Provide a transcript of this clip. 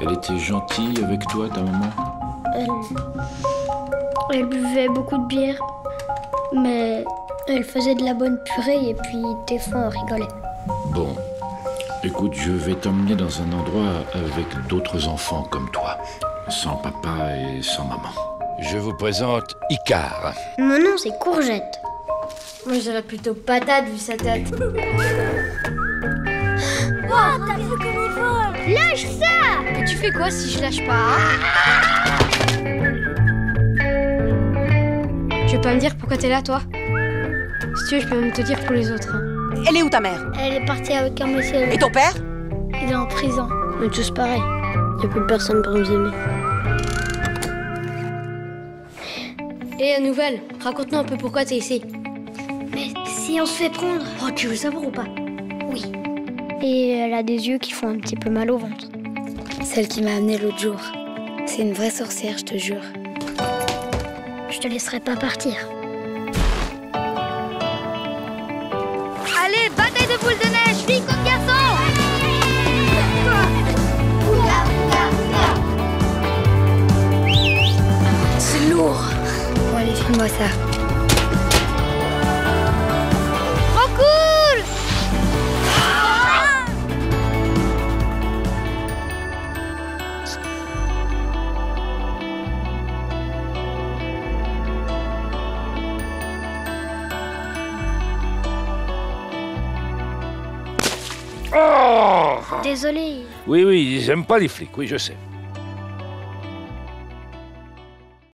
Elle était gentille avec toi, ta maman Elle. Elle buvait beaucoup de bière, mais elle faisait de la bonne purée et puis des fois on rigolait. Bon. Écoute, je vais t'emmener dans un endroit avec d'autres enfants comme toi, sans papa et sans maman. Je vous présente Icar. Mon nom c'est Courgette. Moi je dirais plutôt patate vu sa tête. Oh, t'as vu comme il vole Lâche ça tu fais quoi si je lâche pas Tu veux pas me dire pourquoi t'es là toi Si tu veux, je peux même te dire pour les autres. hein. Elle est où ta mère Elle est partie avec un monsieur. Et ton père Il est en prison. On est tous pareils. Y a plus personne pour nous aimer. Et la nouvelle, raconte-nous un peu pourquoi t'es ici. Mais si on se fait prendre Oh, tu veux savoir ou pas? Oui. Et elle a des yeux qui font un petit peu mal au ventre. Celle qui m'a amenée l'autre jour. C'est une vraie sorcière, je te jure. Je te laisserai pas partir. Allez, bataille de boules de neige, fille contre garçon C'est lourd Bon, allez, filme-moi ça. Désolé. Oui, oui, j'aime pas les flics, oui, je sais.